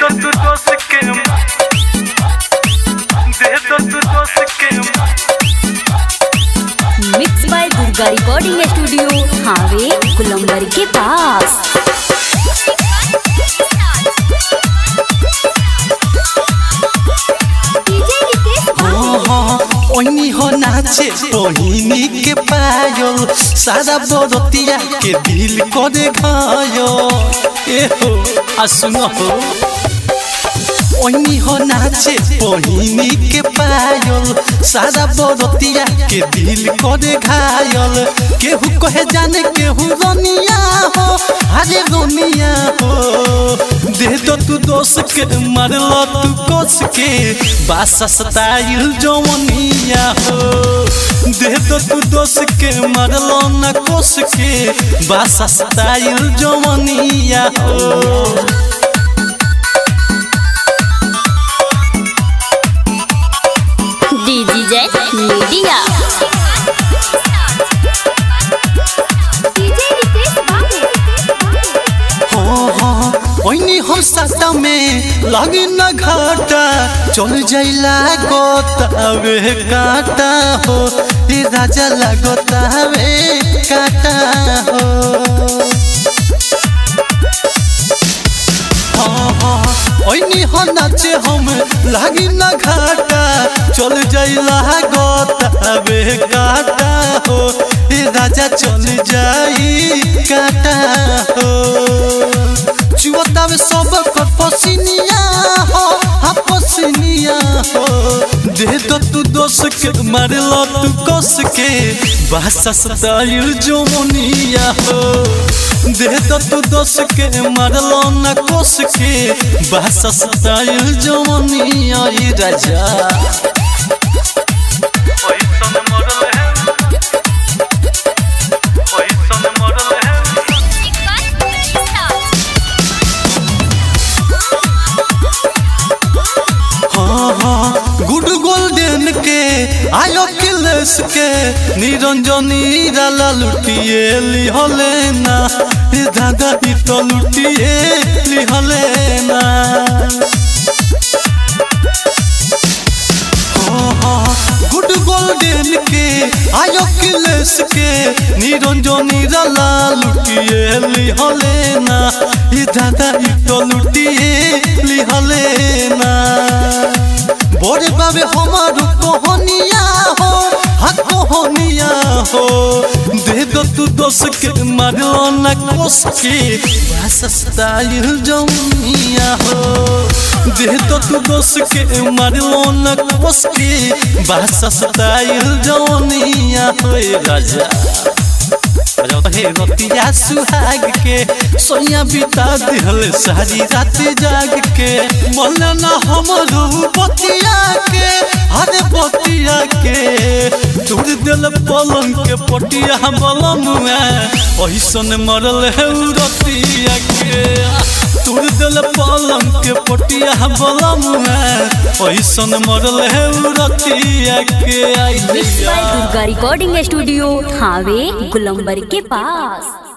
तू के तू रिकॉर्डिंग स्टूडियो हावे गुलंबर के पास ओनी हो नाचे पायल सारा बरतिया के दिल को देखायो ए हो, आ सुनो हो। ओनी हो नाचे, ओनी के पायल। सारा बरतिया के दिल को घायल केहू कहे जाने केहू रनिया हो, अरे रनिया हो। दे दो तू दोस्त के मारलो तू कोस के, बासा स्टाइल जवनिया हो। दे दो तू दोस्त के मारलो न कोस के, बासा स्टाइल जवनिया हो। ओनी हम साथ में लगी न घाटा। चल जाइला गोतावे काटा हो। ए राजा लगोतावे काटा हो। हाँ हाँ ओनी हो नाचे हम, लगी न घाटा। चल जाइला गोतावे काटा हो। ए राजा चल जाई काटा हो। चुवतावे सब कर पसिनिया हो हा पसिनिया हो दे दो तू दोस्त के मार लो तू कस के भाषा स्टाइल जो मुनिया हो दे दो तू दोस्त के मार लो न कस के भाषा स्टाइल जो ई राजा के आयो किलेस के निरंजनी राला लुटिए लिहले ना ए दादा ई तो लुटिए लिहले ना हाँ हाँ गुड गोल्डन के आयो किलेस के निरंजनी राला लुटिए कोहनिया हो। दे दो तू दोस्त के मारलो न कोस के भाषा स्टाइल जमिया हो। दे दो तू दोस्त के मारलो न कोस के भाषा स्टाइल जमिया हो राजा। रहे रतिया सुहाग के। सोया बिता दिहल सारी रात जाग के। बोल ना हमरो बतिया के, हरे बतिया के। तोड़ दिल पलंग के पटिया बलम ऐसन मरल है रतिया के। तोड़ दिल पलंग के पटिया बलम ऐसन मरल है रतिया के। दुर्गा रिकॉर्डिंग स्टूडियो हावे गुलंबर के पास।